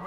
तू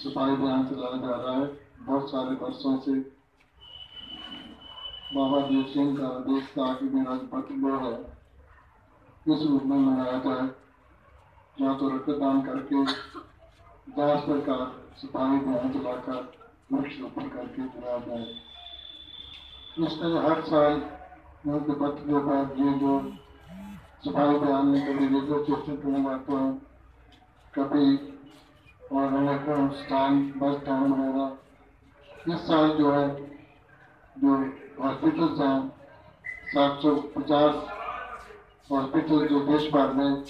सफ़ाई अभियान चलाया जा रहा है। बहुत सारे वर्षों से बाबा देव सिंह का देश का आगे मेरा बटलो है। इस रूप में मनाया जाए। या तो रक्तदान करके, दस प्रकार सफ़ाई अभियान चलाकर वृक्ष रोपण करके चलाया जाए। इस तरह हर साल उनके बटलों के बाद ये जो सफ़ाई अभियान में कभी रेडियो स्टेशन पर जाते हैं कभी और अनेकों स्थान, बस स्टैंड वगैरह, इस साल जो है, जो हॉस्पिटल्स हैं सात सौ पचास हॉस्पिटल जो देश भर में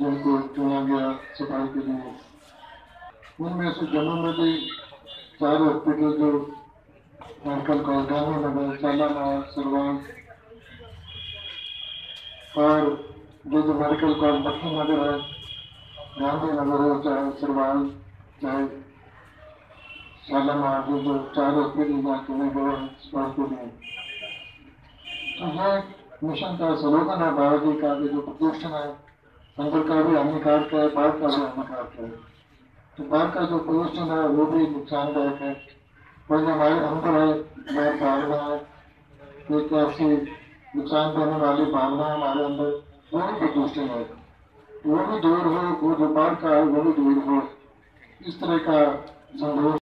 जिनको चुना गया? सफ़ाई के लिए। उनमें से जम्मू में भी चार हॉस्पिटल जो मेडिकल कॉलेज गांधी नगर सालाना सरवान और जो जो मेडिकल कॉलेज लक्ष्मी नगर है, गांधी नगर हो, चाहे सरवाल चाहे शालामार जो जो चार हॉस्पिटल जहाँ चुने गए हैं स्वास्थ्य के लिए। तो ये मिशन का स्लोगन है भारत जी का जो प्रदूषण है अंदर का भी हानिकारक है बाहर का भी हानिकारक है तो बाहर का जो प्रदूषण है, वो भी नुकसानदायक है। और जो हमारे अंदर है वह भावना है। एक ऐसी नुकसान देने वाली भावना है हमारे अंदर। वो भी प्रदूषण है। वो भी दूर हो, वो जो बाहर का है, वो भी दूर हो। इस तरह का संदेश